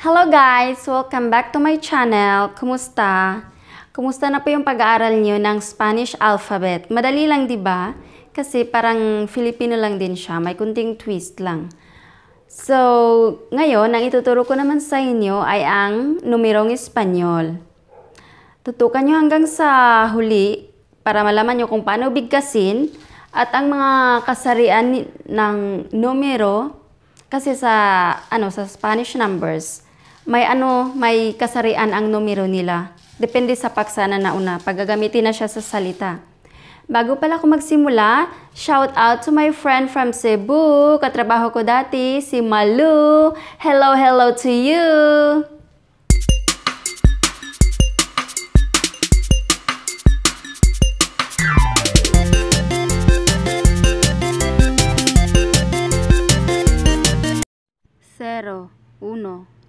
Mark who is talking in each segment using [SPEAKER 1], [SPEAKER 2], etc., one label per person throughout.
[SPEAKER 1] Hello guys! Welcome back to my channel. Kumusta? Kumusta na po yung pag-aaral niyo ng Spanish alphabet? Madali lang, di ba? Kasi parang Filipino lang din siya. May kunting twist lang. So, ngayon, ang ituturo ko naman sa inyo ay ang numerong Espanyol. Tutukan nyo hanggang sa huli para malaman nyo kung paano bigkasin at ang mga kasarian ng numero kasi sa ano sa Spanish numbers may ano may kasarian ang numero nila. Depende sa paksa na nauna pag gagamitin na siya sa salita. Bago pala ako magsimula, shout out to my friend from Cebu, katrabaho ko dati, si Malu. Hello, hello to you! Cero, uno,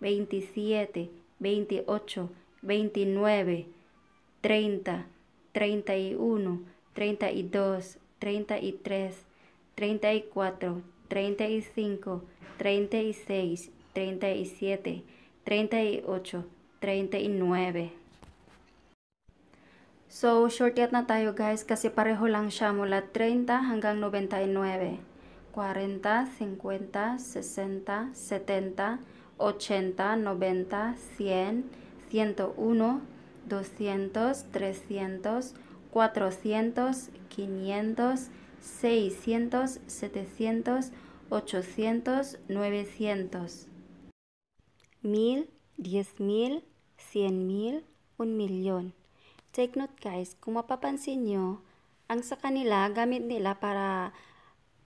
[SPEAKER 1] 27, 28, 29, 30, 31, 32, 33, 34, 35, 36, 37, 38, 39. So, shortcut na tayo guys kasi pareho lang siya mula 30 hanggang 99. 40, 50, 60, 70, 80, 90, 100, 101, 200, 300, 400, 500, 600, 700, 800, 900. Mil, diez mil, cien mil, un milyon. Take note guys, kung mapapansin nyo, ang sa kanila, gamit nila para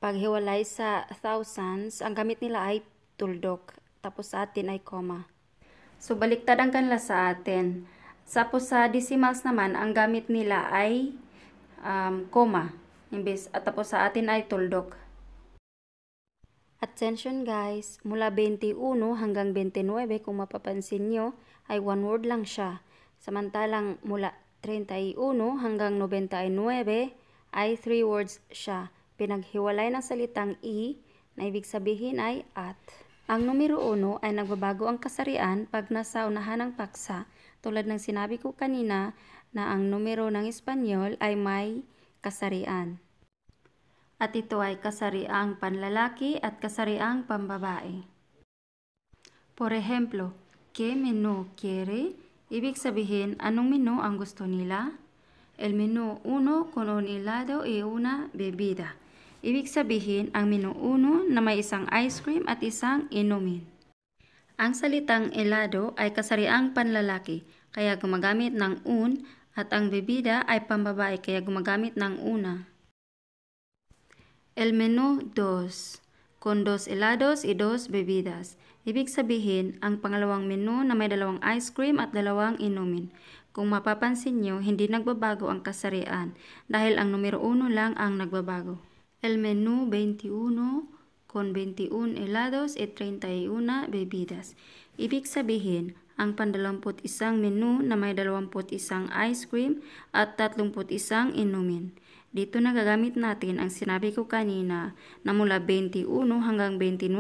[SPEAKER 1] paghiwalay sa thousands, ang gamit nila ay tuldok. Tapos sa atin ay comma. So, baliktad ang kanila sa atin. Tapos sa decimals naman, ang gamit nila ay um, comma. Imbis, at tapos sa atin ay tuldok. Attention guys, mula 21 hanggang 29 kung mapapansin nyo ay one word lang siya. Samantalang mula 31 hanggang 99 ay three words siya. Pinaghiwalay ng salitang i na ibig sabihin ay at. Ang numero 1 ay nagbabago ang kasarian pag nasa unahan ng paksa tulad ng sinabi ko kanina na ang numero ng Espanyol ay may kasarian. At ito ay kasariang panlalaki at kasariang pambabae. Por ejemplo, ¿qué menú quiere? Ibig sabihin, anong menu ang gusto nila? El menú 1 con un helado y una bebida. Ibig sabihin, ang 1 na may isang ice cream at isang inumin. Ang salitang helado ay kasariang panlalaki, kaya gumagamit ng un, at ang bebida ay pambabae, kaya gumagamit ng una. El menú 2, con dos helados y dos bebidas. Ibig sabihin, ang pangalawang menu na may dalawang ice cream at dalawang inumin. Kung mapapansin nyo, hindi nagbabago ang kasarian dahil ang numero 1 lang ang nagbabago. El menú 21 con 21 helados y 31 bebidas. Ibig sabihin, ang pandalamput isang menu na may dalawamput isang ice cream at tatlumput isang inumin. Dito nagagamit natin ang sinabi ko kanina na mula 21 hanggang 29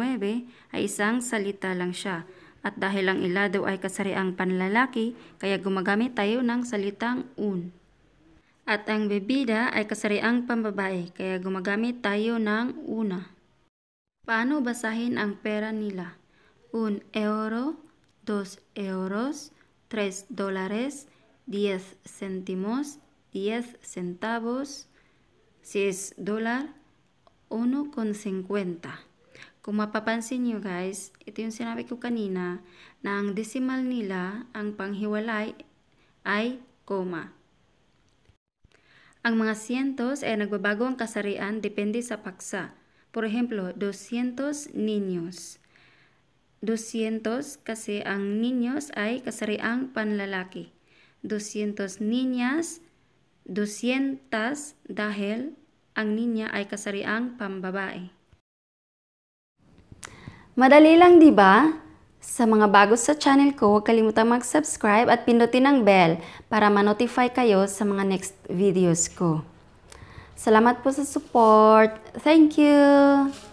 [SPEAKER 1] ay isang salita lang siya. At dahil ang ilado ay kasariang panlalaki, kaya gumagamit tayo ng salitang un. At ang bebida ay kasariang pambabae, kaya gumagamit tayo ng una. Paano basahin ang pera nila? Un euro, dos euros, tres dólares, diez céntimos, diez centavos, si es dólar, 1,50. Kung mapapansin nyo guys, ito yung sinabi ko kanina na ang decimal nila, ang panghiwalay ay koma. Ang mga cientos ay nagbabago ang kasarian depende sa paksa. Por ejemplo, 200 niños. 200 kasi ang niños ay kasariang panlalaki. 200 niñas, 200 dahil ang niña ay kasariang pambabae. Madali lang, di ba? Sa mga bago sa channel ko, huwag kalimutang mag-subscribe at pindutin ang bell para ma-notify kayo sa mga next videos ko. Salamat po sa support. Thank you!